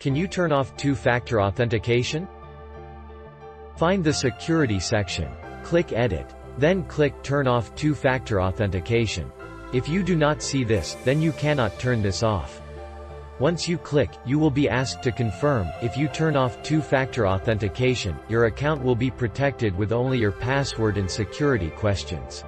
Can you turn off two-factor authentication? Find the Security section. Click Edit. Then click Turn off two-factor authentication. If you do not see this, then you cannot turn this off. Once you click, you will be asked to confirm. If you turn off two-factor authentication, your account will be protected with only your password and security questions.